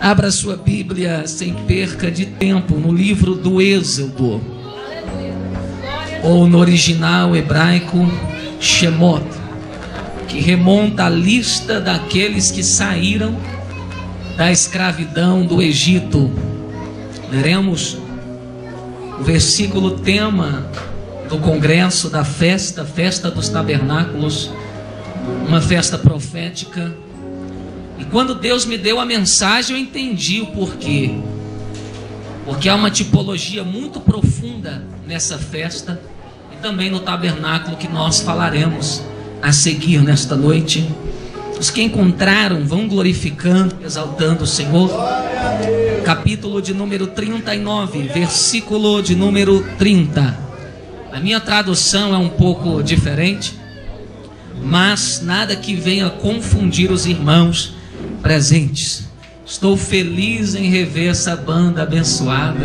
Abra sua Bíblia sem perca de tempo no livro do Êxodo, ou no original hebraico Shemot, que remonta a lista daqueles que saíram da escravidão do Egito. Leremos o versículo tema do congresso da festa, festa dos tabernáculos, uma festa profética e quando Deus me deu a mensagem, eu entendi o porquê. Porque há uma tipologia muito profunda nessa festa e também no tabernáculo que nós falaremos a seguir nesta noite. Os que encontraram vão glorificando, exaltando o Senhor. Capítulo de número 39, versículo de número 30. A minha tradução é um pouco diferente, mas nada que venha confundir os irmãos presentes. Estou feliz em rever essa banda abençoada.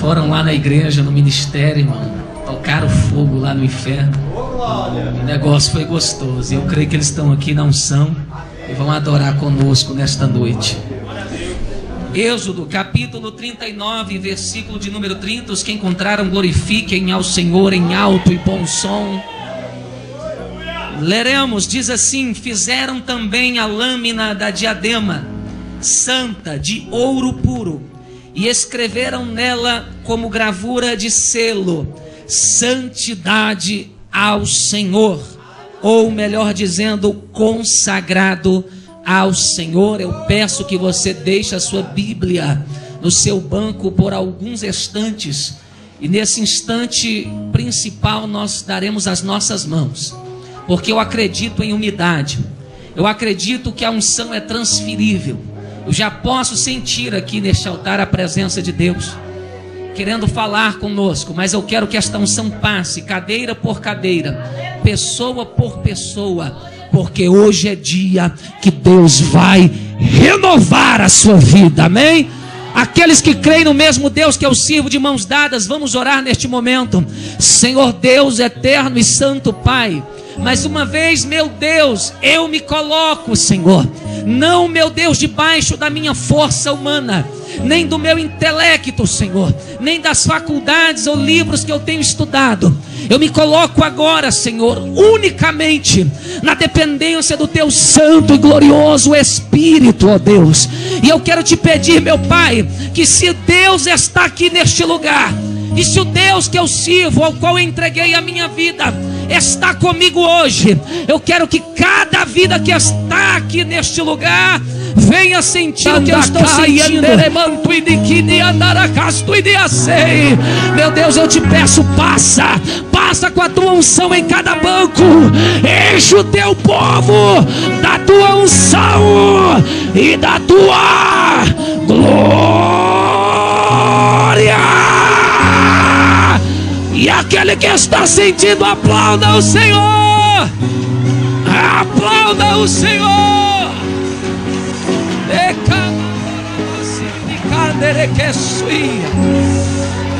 Foram lá na igreja, no ministério, irmão. Tocaram fogo lá no inferno. O negócio foi gostoso. Eu creio que eles estão aqui na unção e vão adorar conosco nesta noite. Êxodo capítulo 39, versículo de número 30. Os que encontraram, glorifiquem ao Senhor em alto e bom som. Leremos, diz assim: Fizeram também a lâmina da diadema, santa, de ouro puro, e escreveram nela como gravura de selo: Santidade ao Senhor, ou melhor dizendo, consagrado ao Senhor. Eu peço que você deixe a sua Bíblia no seu banco por alguns instantes, e nesse instante principal nós daremos as nossas mãos porque eu acredito em umidade. Eu acredito que a unção é transferível. Eu já posso sentir aqui neste altar a presença de Deus, querendo falar conosco, mas eu quero que esta unção passe cadeira por cadeira, pessoa por pessoa, porque hoje é dia que Deus vai renovar a sua vida, amém? Aqueles que creem no mesmo Deus que eu sirvo de mãos dadas, vamos orar neste momento. Senhor Deus eterno e santo Pai, mas uma vez, meu Deus, eu me coloco, Senhor, não, meu Deus, debaixo da minha força humana, nem do meu intelecto, Senhor, nem das faculdades ou livros que eu tenho estudado. Eu me coloco agora, Senhor, unicamente na dependência do teu santo e glorioso Espírito, ó Deus. E eu quero te pedir, meu Pai, que se Deus está aqui neste lugar, e se o Deus que eu sirvo, ao qual eu entreguei a minha vida, está comigo hoje, eu quero que cada vida que está aqui neste lugar venha sentir o que eu estou sentindo. Meu Deus, eu te peço, passa, passa com a tua unção em cada banco, enche o teu povo da tua unção e da tua Aquele que está sentindo, aplauda o Senhor. Aplauda o Senhor.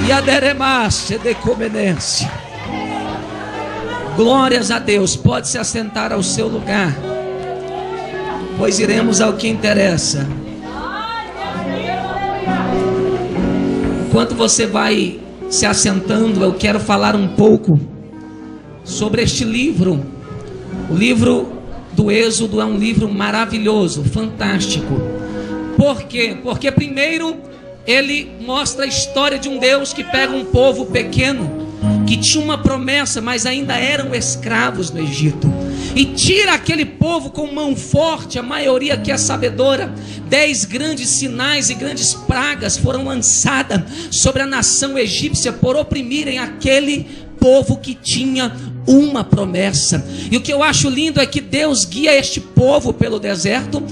E aderemasse de comenência. Glórias a Deus. Pode se assentar ao seu lugar. Pois iremos ao que interessa. Enquanto você vai se assentando, eu quero falar um pouco sobre este livro. O livro do Êxodo é um livro maravilhoso, fantástico. Por quê? Porque primeiro ele mostra a história de um Deus que pega um povo pequeno, que tinha uma promessa, mas ainda eram escravos no Egito e tira aquele povo com mão forte, a maioria que é sabedora. Dez grandes sinais e grandes pragas foram lançadas sobre a nação egípcia por oprimirem aquele povo que tinha uma promessa. E o que eu acho lindo é que Deus guia este povo pelo deserto,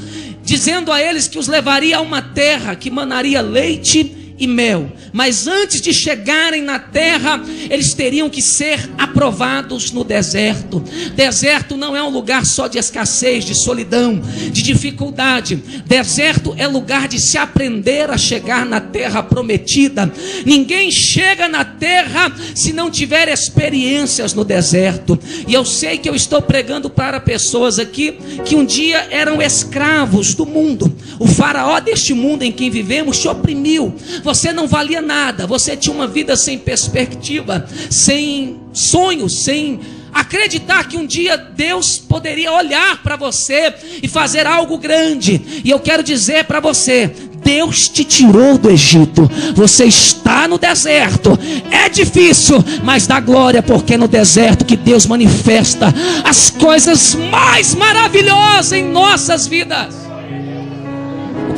dizendo a eles que os levaria a uma terra que manaria leite e mel. Mas antes de chegarem na terra, eles teriam que ser aprovados no deserto. Deserto não é um lugar só de escassez, de solidão, de dificuldade. Deserto é lugar de se aprender a chegar na terra prometida. Ninguém chega na terra se não tiver experiências no deserto. E eu sei que eu estou pregando para pessoas aqui que um dia eram escravos do mundo. O faraó deste mundo em que vivemos te oprimiu. Você não valia nada, você tinha uma vida sem perspectiva, sem sonhos, sem acreditar que um dia Deus poderia olhar para você e fazer algo grande. E eu quero dizer para você: Deus te tirou do Egito. Você está no deserto. É difícil, mas dá glória, porque é no deserto que Deus manifesta as coisas mais maravilhosas em nossas vidas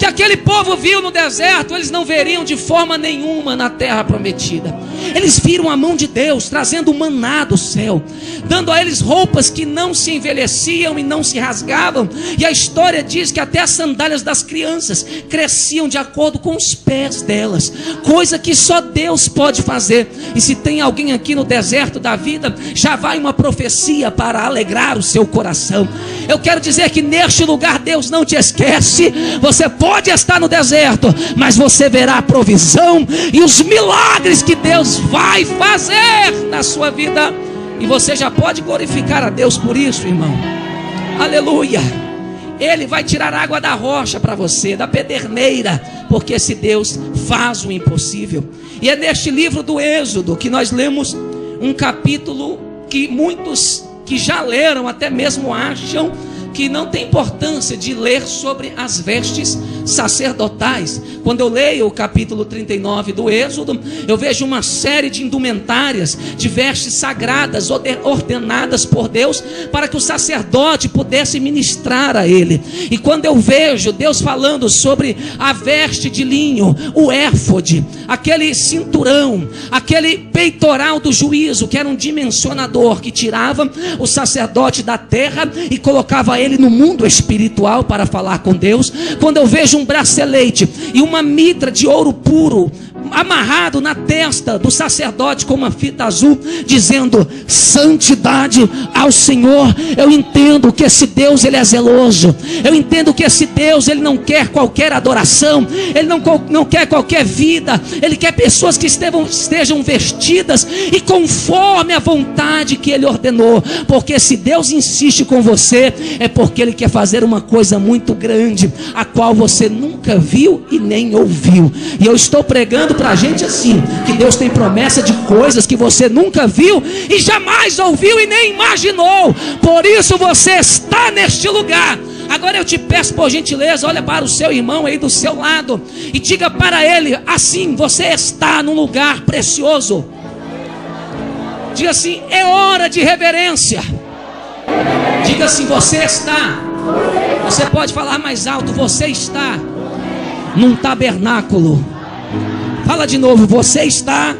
que aquele povo viu no deserto, eles não veriam de forma nenhuma na terra prometida. Eles viram a mão de Deus trazendo maná do céu, dando a eles roupas que não se envelheciam e não se rasgavam. E a história diz que até as sandálias das crianças cresciam de acordo com os pés delas, coisa que só Deus pode fazer. E se tem alguém aqui no deserto da vida, já vai uma profecia para alegrar o seu coração. Eu quero dizer que neste lugar Deus não te esquece. Você pode pode estar no deserto, mas você verá a provisão e os milagres que Deus vai fazer na sua vida. E você já pode glorificar a Deus por isso, irmão. Aleluia. Ele vai tirar água da rocha para você, da pederneira, porque esse Deus faz o impossível. E é neste livro do Êxodo que nós lemos um capítulo que muitos que já leram até mesmo acham que não tem importância de ler sobre as vestes sacerdotais. Quando eu leio o capítulo 39 do Êxodo, eu vejo uma série de indumentárias, de vestes sagradas ordenadas por Deus para que o sacerdote pudesse ministrar a ele. E quando eu vejo Deus falando sobre a veste de linho, o éfode, aquele cinturão, aquele peitoral do juízo, que era um dimensionador que tirava o sacerdote da terra e colocava ele no mundo espiritual para falar com Deus. Quando eu vejo um bracelete e uma mitra de ouro puro amarrado na testa do sacerdote com uma fita azul, dizendo: santidade ao Senhor. Eu entendo que esse Deus ele é zeloso. Eu entendo que esse Deus ele não quer qualquer adoração, ele não, não quer qualquer vida, ele quer pessoas que estejam, estejam vestidas e conforme a vontade que ele ordenou. Porque se Deus insiste com você, é porque ele quer fazer uma coisa muito grande, a qual você nunca viu e nem ouviu. E eu estou pregando para a gente assim: que Deus tem promessa de coisas que você nunca viu e jamais ouviu e nem imaginou. Por isso você está neste lugar. Agora eu te peço por gentileza, olha para o seu irmão aí do seu lado e diga para ele assim: você está num lugar precioso. Diga assim: é hora de reverência. Diga assim: você está. Você pode falar mais alto: você está num tabernáculo Fala de novo, você está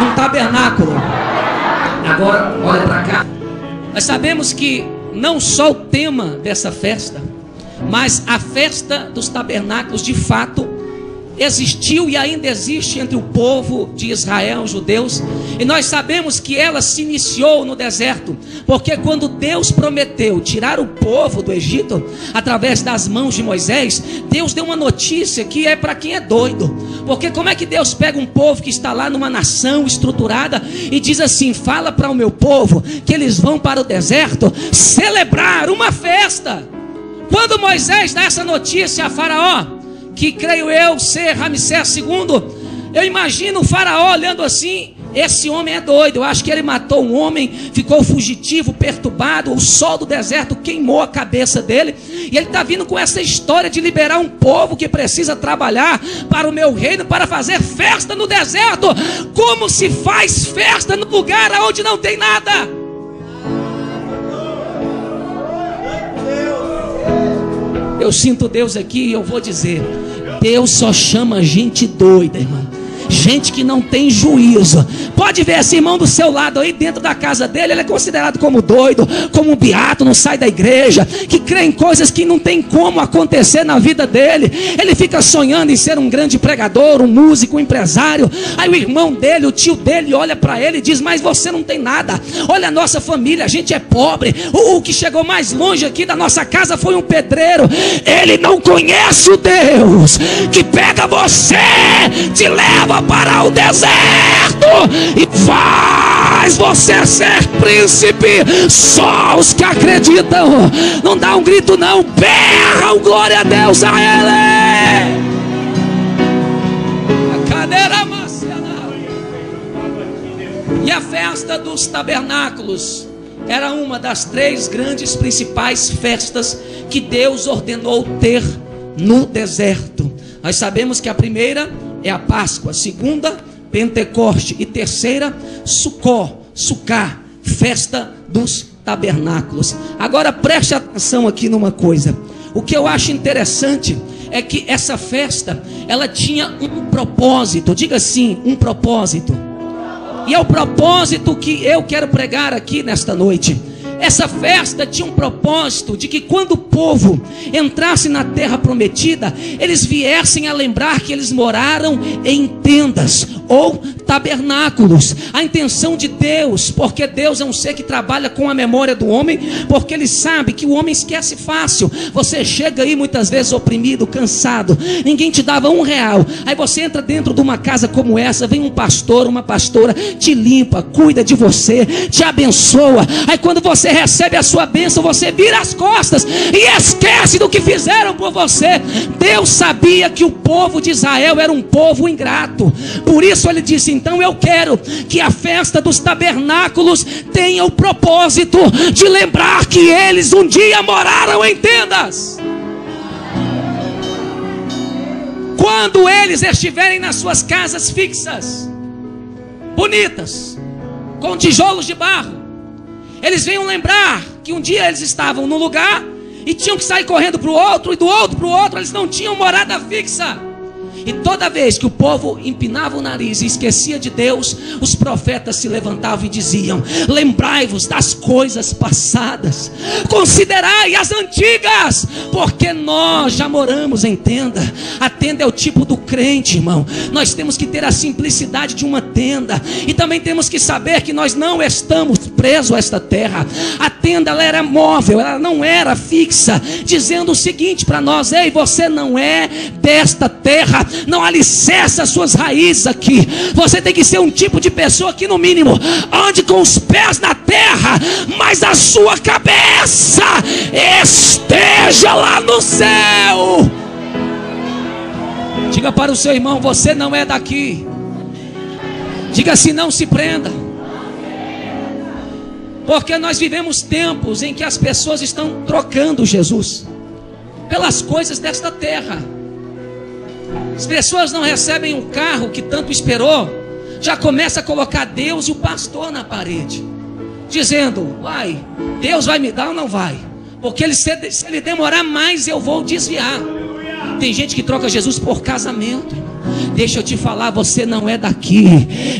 num tabernáculo. Agora, olha para cá. Nós sabemos que não só o tema dessa festa, mas a festa dos tabernáculos de fato existiu e ainda existe entre o povo de Israel, os judeus, e nós sabemos que ela se iniciou no deserto, porque quando Deus prometeu tirar o povo do Egito através das mãos de Moisés, Deus deu uma notícia que é para quem é doido, porque como é que Deus pega um povo que está lá numa nação estruturada e diz assim: fala para o meu povo que eles vão para o deserto celebrar uma festa. Quando Moisés dá essa notícia a Faraó, que creio eu ser Ramsés II, eu imagino o faraó olhando assim, esse homem é doido. Eu acho que ele matou um homem, ficou fugitivo, perturbado. O sol do deserto queimou a cabeça dele. E ele está vindo com essa história de liberar um povo que precisa trabalhar para o meu reino, para fazer festa no deserto. Como se faz festa no lugar onde não tem nada? Eu sinto Deus aqui e eu vou dizer: Deus só chama gente doida, irmão gente que não tem juízo. Pode ver esse irmão do seu lado aí dentro da casa dele, ele é considerado como doido, como um beato, não sai da igreja, que crê em coisas que não tem como acontecer na vida dele. Ele fica sonhando em ser um grande pregador, um músico, um empresário. Aí o irmão dele, o tio dele, olha para ele e diz: Mas você não tem nada. Olha a nossa família, a gente é pobre. O, o que chegou mais longe aqui da nossa casa foi um pedreiro. Ele não conhece o Deus que pega você, te leva para o deserto e faz você ser príncipe. Só os que acreditam. Não dá um grito, não. Berra um glória a Deus a Ele. A cadeira E a festa dos tabernáculos era uma das três grandes principais festas que Deus ordenou ter no deserto. Nós sabemos que a primeira é a Páscoa, segunda, Pentecoste e terceira, Sucó, Sucá, festa dos tabernáculos. Agora preste atenção aqui numa coisa. O que eu acho interessante é que essa festa, ela tinha um propósito. Diga assim, um propósito. E é o propósito que eu quero pregar aqui nesta noite. Essa festa tinha um propósito de que quando o povo entrasse na terra prometida, eles viessem a lembrar que eles moraram em tendas ou tabernáculos. A intenção de Deus, porque Deus é um ser que trabalha com a memória do homem, porque ele sabe que o homem esquece fácil. Você chega aí muitas vezes oprimido, cansado, ninguém te dava um real. Aí você entra dentro de uma casa como essa, vem um pastor, uma pastora, te limpa, cuida de você, te abençoa. Aí quando você recebe a sua bênção, você vira as costas e esquece do que fizeram por você. Deus sabia que o povo de Israel era um povo ingrato. Por isso ele disse: então eu quero que a festa dos tabernáculos tenha o propósito de lembrar que eles um dia moraram em tendas. Quando eles estiverem nas suas casas fixas, bonitas, com tijolos de barro, eles venham lembrar que um dia eles estavam num lugar e tinham que sair correndo para o outro, e do outro para o outro, eles não tinham morada fixa. E toda vez que o povo empinava o nariz e esquecia de Deus, os profetas se levantavam e diziam: Lembrai-vos das coisas passadas, considerai as antigas, porque nós já moramos em tenda. A tenda é o tipo do crente, irmão. Nós temos que ter a simplicidade de uma tenda, e também temos que saber que nós não estamos presos a esta terra. A tenda ela era móvel, ela não era fixa, dizendo o seguinte para nós: Ei, você não é desta terra não alicerça suas raízes aqui. Você tem que ser um tipo de pessoa que, no mínimo, ande com os pés na terra, mas a sua cabeça esteja lá no céu. Diga para o seu irmão: você não é daqui. Diga assim: não se prenda. Porque nós vivemos tempos em que as pessoas estão trocando Jesus pelas coisas desta terra. As pessoas não recebem um carro que tanto esperou, já começa a colocar Deus e o pastor na parede, dizendo: Vai, Deus vai me dar ou não vai? Porque ele, se ele demorar mais, eu vou desviar. Tem gente que troca Jesus por casamento. Deixa eu te falar, você não é daqui.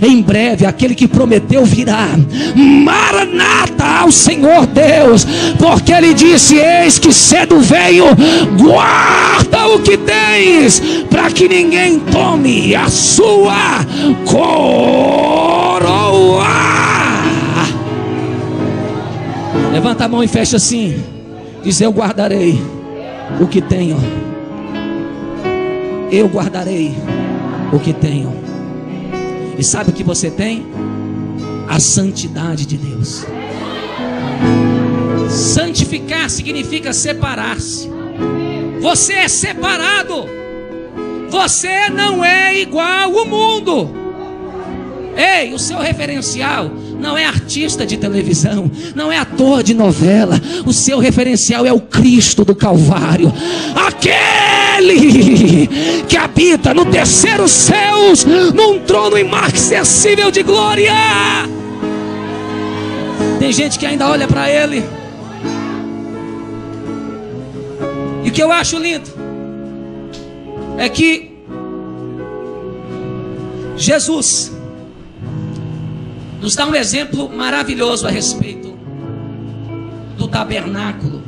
Em breve, aquele que prometeu virá. Maranata ao Senhor Deus, porque ele disse: Eis que cedo venho, guarda o que tens, para que ninguém tome a sua coroa. Levanta a mão e fecha assim. Diz: Eu guardarei o que tenho. Eu guardarei o que tenho. E sabe o que você tem? A santidade de Deus. Santificar significa separar-se. Você é separado. Você não é igual ao mundo. Ei, o seu referencial não é artista de televisão, não é ator de novela. O seu referencial é o Cristo do Calvário. Aquele que habita no terceiro céus, num trono inacessível de glória. Tem gente que ainda olha para ele. E o que eu acho lindo é que Jesus nos dá um exemplo maravilhoso a respeito do tabernáculo.